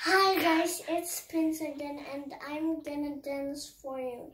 Hi guys, it's Prince again and I'm gonna dance for you.